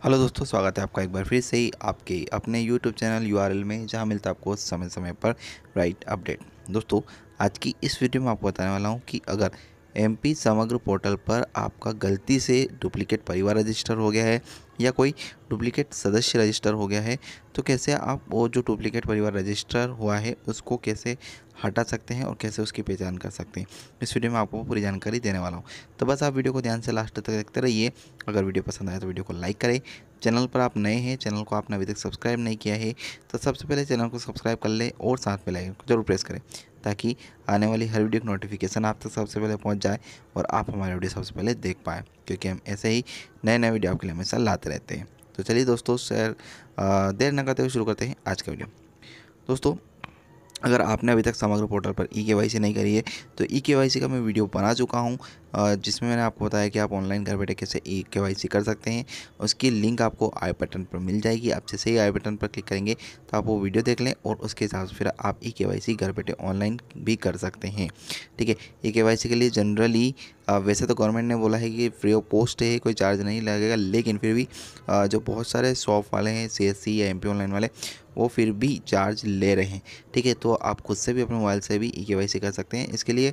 Hello दोस्तों, स्वागत है आपका एक बार फिर से ही आपके अपने यूट्यूब चैनल यूआरएल में, जहाँ मिलता है आपको समय समय पर राइट अपडेट दोस्तों, आज की इस वीडियो में आपको बताने वाला हूँ कि अगर एमपी समग्र पोर्टल पर आपका गलती से डुप्लीकेट परिवार रजिस्टर हो गया है या कोई डुप्लीकेट सदस्य रजिस्टर हो गया है तो कैसे आप वो जो डुप्लीकेट परिवार रजिस्टर हुआ है, उसको कैसे हटा सकते हैं और कैसे उसकी पहचान कर सकते हैं? इस वीडियो में आपको पूरी जानकारी देने वाला हूँ। तो बस आप वीडियो को ध्यान से लास्ट तक देखते रहिए। अगर वीडियो पसंद आए तो वीडियो को लाइक करें। चैनल पर आप नए हैं, चैनल को आपने अभी तक सब्सक्राइब नहीं किया है तो सबसे पहले चैनल को सब्सक्राइब कर लें और साथ में लाइक ज़रूर प्रेस करें, ताकि आने वाली हर वीडियो की नोटिफिकेशन आप तक सबसे पहले पहुँच जाए और आप हमारे वीडियो सबसे पहले देख पाएँ, क्योंकि हम ऐसे ही नए नए वीडियो आपके लिए हमेशा लाते रहते हैं। तो चलिए दोस्तों, सर देर न करते हुए शुरू करते हैं आज का वीडियो। दोस्तों, अगर आपने अभी तक समग्र पोर्टल पर ई के नहीं करी है तो ई के का मैं वीडियो बना चुका हूँ जिसमें मैंने आपको बताया कि आप ऑनलाइन घर बैठे कैसे ई के कर सकते हैं। उसकी लिंक आपको आई बटन पर मिल जाएगी, आप जैसे ही आई बटन पर क्लिक करेंगे तो आप वो वीडियो देख लें और उसके हिसाब से फिर आप ई के घर बैठे ऑनलाइन भी कर सकते हैं। ठीक है, ई के के लिए जनरली वैसे तो गवर्नमेंट ने बोला है कि फ्री ऑफ़ पोस्ट है, कोई चार्ज नहीं लगेगा, लेकिन फिर भी जो बहुत सारे शॉप वाले हैं सीएससी या एमपी ऑनलाइन वाले, वो फिर भी चार्ज ले रहे हैं। ठीक है तो आप खुद से भी अपने मोबाइल से भी ई के कर सकते हैं। इसके लिए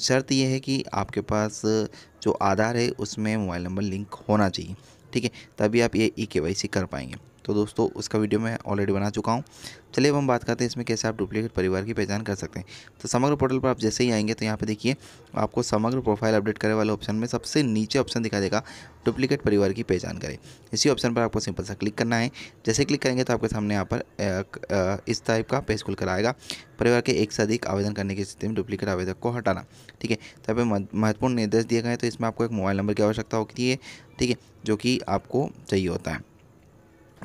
शर्त ये है कि आपके पास जो आधार है, उसमें मोबाइल नंबर लिंक होना चाहिए। ठीक है, तभी आप ये ई के कर पाएँगे। तो दोस्तों, उसका वीडियो मैं ऑलरेडी बना चुका हूँ। चलिए अब हम बात करते हैं इसमें कैसे आप डुप्लीकेट परिवार की पहचान कर सकते हैं। तो समग्र पोर्टल पर आप जैसे ही आएँगे तो यहाँ पे देखिए, आपको समग्र प्रोफ़ाइल अपडेट करे वाले ऑप्शन में सबसे नीचे ऑप्शन दिखा देगा डुप्लीकेट परिवार की पहचान करें। इसी ऑप्शन पर आपको सिंपल सा क्लिक करना है। जैसे क्लिक करेंगे तो आपके सामने यहाँ पर इस टाइप का पेज खुल कर आएगा। परिवार के एक से अधिक आवेदन करने की स्थिति में डुप्लीकेट आवेदक को हटाना, ठीक है? तो यहाँ महत्वपूर्ण निर्देश दिए गए तो इसमें आपको एक मोबाइल नंबर की आवश्यकता होती है, ठीक है? जो कि आपको चाहिए होता है।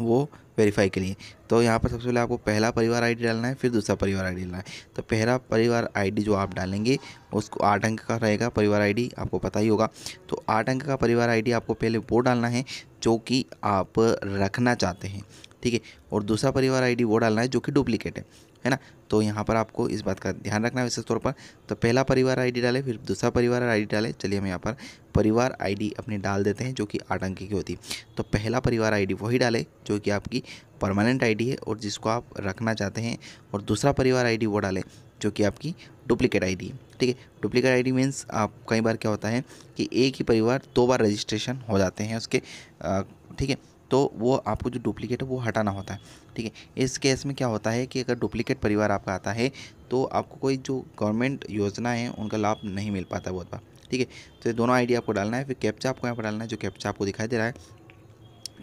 वो वेरीफाई के लिए। तो यहाँ पर सबसे पहले आपको पहला परिवार आईडी डालना है, फिर दूसरा परिवार आईडी डालना है। तो पहला परिवार आईडी जो आप डालेंगे, उसको आठ अंक का रहेगा, परिवार आईडी आपको पता ही होगा। तो आठ अंक का परिवार आईडी आपको पहले वो डालना है, जो कि आप रखना चाहते हैं, ठीक है? और दूसरा परिवार आईडी वो डालना है, जो कि डुप्लीकेट है। है ना? तो यहाँ पर आपको इस बात का ध्यान रखना है विशेष तौर पर। तो पहला परिवार आईडी डालें, फिर दूसरा परिवार आईडी डालें। चलिए हम यहाँ पर परिवार आईडी अपनी डाल देते हैं, जो कि आठ अंक की होती तो पहला परिवार आईडी वही डालें, जो कि आपकी परमानेंट आईडी है और जिसको आप रखना चाहते हैं। और दूसरा परिवार आईडी वो डालें, जो कि आपकी डुप्लीकेट आईडी है। ठीक है? डुप्लीकेट आईडी मीन्स आप कई बार क्या होता है कि एक ही परिवार दो बार रजिस्ट्रेशन हो जाते हैं उसके ठीक है? तो वो आपको जो डुप्लीकेट है वो हटाना होता है। ठीक है? इस केस में क्या होता है कि अगर डुप्लीकेट परिवार आपका आता है तो आपको कोई जो गवर्नमेंट योजना है, उनका लाभ नहीं मिल पाता बहुत बार। ठीक है? तो ये दोनों आईडी आपको डालना है, फिर कैप्चा आपको यहाँ पर डालना है, जो कैप्चा आपको दिखाई दे रहा है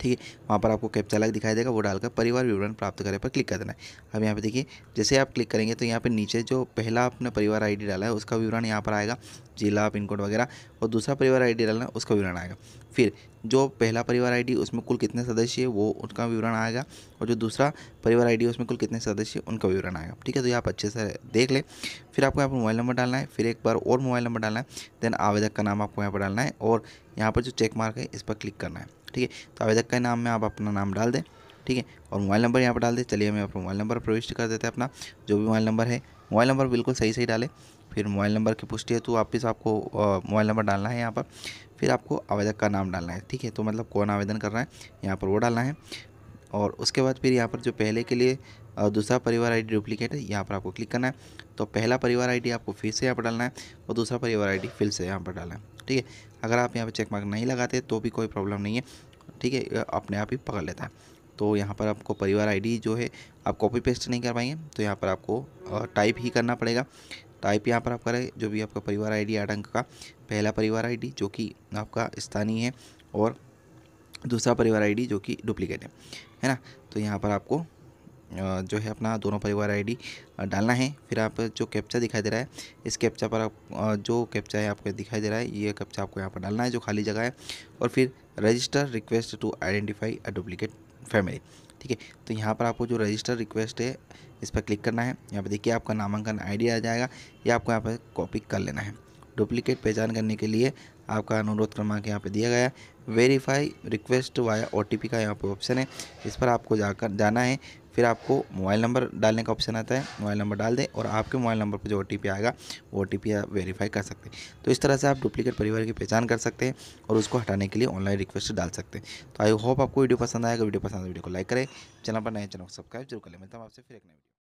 ठीक है, वहाँ पर आपको कैप्चा अलग दिखाई देगा, वो डालकर परिवार विवरण प्राप्त करें पर क्लिक कर देना है। अब यहाँ पे देखिए, जैसे आप क्लिक करेंगे तो यहाँ पे नीचे जो पहला आपने परिवार आईडी डाला है, उसका विवरण यहाँ पर आएगा, जिला, पिन कोड वगैरह, और दूसरा परिवार आईडी डालना है, उसका विवरण आएगा। फिर जो पहला परिवार आईडी उसमें कुल कितने सदस्य है, वो उनका विवरण आएगा, और जो दूसरा परिवार आईडी उसमें कुल कितने सदस्य है, उनका विवरण आएगा। ठीक है तो ये आप अच्छे से देख लें। फिर आपको यहाँ पर मोबाइल नंबर डालना है, फिर एक बार और मोबाइल नंबर डालना है, देन आवेदक का नाम आपको यहाँ पर डालना है, और यहाँ पर जो चेक मार्क है, इस पर क्लिक करना है। ठीक है? तो आवेदक के नाम में आप अपना नाम डाल दें, ठीक है? और मोबाइल नंबर यहाँ पर डाल दें। चलिए हमें अपना मोबाइल नंबर प्रविष्ट कर देते हैं अपना। जो भी मोबाइल नंबर है, मोबाइल नंबर बिल्कुल सही सही डालें। फिर मोबाइल नंबर की पुष्टि है तो वापस आपको मोबाइल नंबर डालना है यहाँ पर। फिर आपको आवेदक का नाम डालना है, ठीक है? तो मतलब कौन आवेदन कर रहा है, यहाँ पर वो डालना है। और उसके बाद फिर यहाँ पर जो पहले के लिए दूसरा परिवार आईडी डुप्लीकेट है, यहाँ पर आपको क्लिक करना है। तो पहला परिवार आईडी आपको फिर से यहाँ पर डालना है और दूसरा परिवार आईडी फिर से यहाँ पर डालना है। ठीक है? अगर आप यहाँ पर चेक मार्क नहीं लगाते तो भी कोई प्रॉब्लम नहीं है। ठीक है? अपने आप ही पकड़ लेता है। तो यहाँ पर आपको परिवार आईडी जो है, आप कॉपी पेस्ट नहीं कर पाएँगे। तो यहाँ पर आपको टाइप ही करना पड़ेगा। टाइप यहाँ पर आप करें, जो भी आपका परिवार आईडी आठ अंक का पहला परिवार आईडी जो कि आपका स्थानीय है, और दूसरा परिवार आईडी जो कि डुप्लीकेट है। है ना? तो यहाँ पर आपको जो है अपना दोनों परिवार आईडी डालना है। फिर आप जो कैप्चा दिखाई दे रहा है, इस कैप्चा पर आप जो कैप्चा है आपको दिखाई दे रहा है, ये कैप्चा आपको यहाँ पर डालना है, जो खाली जगह है। और फिर register request to identify a duplicate family, ठीक है? तो यहाँ पर आपको जो रजिस्टर रिक्वेस्ट है, इस पर क्लिक करना है। यहाँ पर देखिए आपका नामांकन आईडी आ जाएगा, या आपको यहाँ पर कॉपी कर लेना है। डुप्लीकेट पहचान करने के लिए आपका अनुरोध क्रमांक यहाँ पर दिया गया है। वेरीफाई रिक्वेस्ट वाया OTP का यहाँ पे ऑप्शन है। इस पर आपको जाकर जाना है, फिर आपको मोबाइल नंबर डालने का ऑप्शन आता है। मोबाइल नंबर डाल दें और आपके मोबाइल नंबर पर जो ओटीपी आएगा वो ओ आप वेरीफाई कर सकते हैं। तो इस तरह से आप डुप्लीकेट परिवार की पहचान कर सकते हैं और उसको हटाने के लिए ऑनलाइन रिक्वेस्ट डाल सकते हैं। तो आई होप आपको वीडियो पसंद आएगा वीडियो पसंद आए वीडियो को लाइक करें। चैनल पर नए चैनल को सब्सक्राइब ज़रूर कर लें। मैं आपसे फिर एक नई